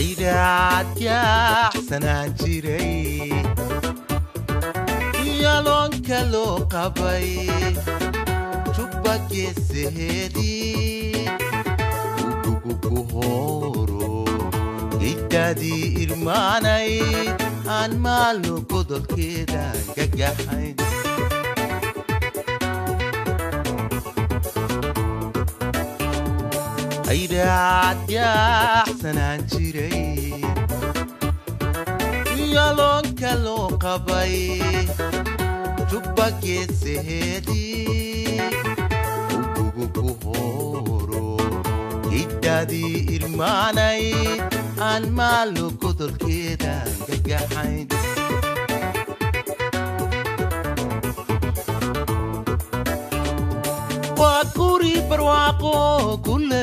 aydhaad yaaxsanaan jiray yaloonka loo qabay jubba geesaheedii ugugugu hooro giddaadii irmaanayd aan maalno godolkeeda gagaxayn yaloonka loo qabay jubba geesaheedii ugugugu hooro giddaadii irmaanayd aan maalno godolkeeda gagaxayn waa guri barwaaqo gulle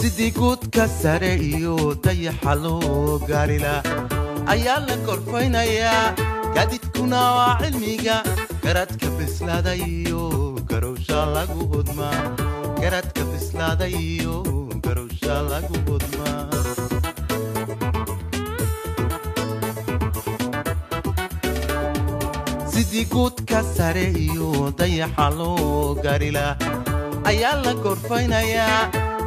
sidii guudka sare iyo dayaxa loo gaarila ayaa la korfaynayaa. Gaadidkuna waa cilmiga garadka bislaada iyo garowsha lagu hodmaa garadka bislaada iyo garowsha lagu hodmaa sidii guudka sare iyo dayaxa loo gaarila ayaa la korfaynayaa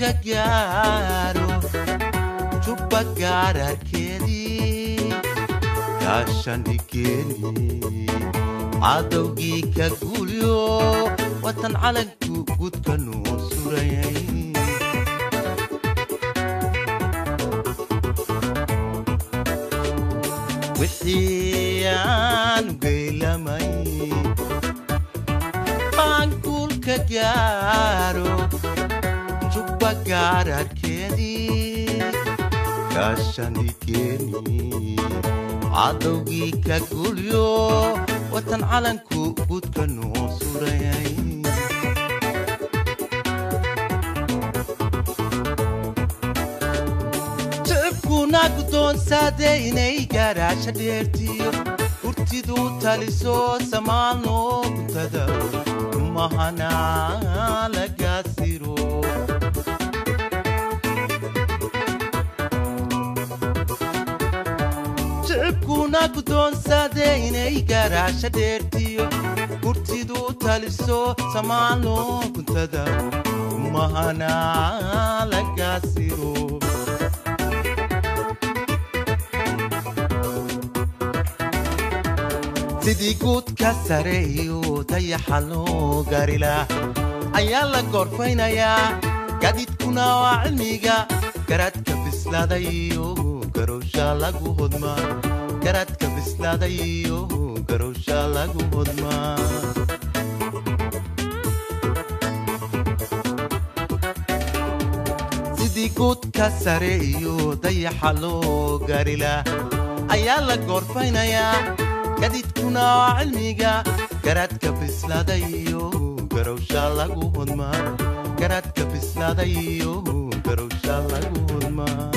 guulka gaaro jubba gaararkeedii gaashandhigeeni cadowgii ka guulyo watan calanku gudka noo surayay wixii aan geylamay baan guulka gaaro jubba gaararkeedii gaashandhigeeni cadowgii ka guulyo watan calanku gudka noo surayay jicibkuna guddoonsaade inay gaaraasha dheertiyo hurtiduu taliso samaan loo guntada mahana lagaasiro jicibkuna guddoonsaade inay gaaraasha dheertiyo hurtiduu taliso samaan loo guntada mahana lagaasiro sidii guudka sare iyo dayaxa loo gaarila ayaa la gorfaynayaa gaadidkuna waa cilmiga garadka bislaada iyo garowsha lagu hodmaa garadka bislaada iyo garowsha lagu hodmaa sidii sare iyo dayaxa loo gaarila ayaa la gorfaynayaa gadidkuna waa cilmiga. Garadka bislaada iyo garowsha lagu hodmaa garadka bislaada iyo garowsha lagu hodmaa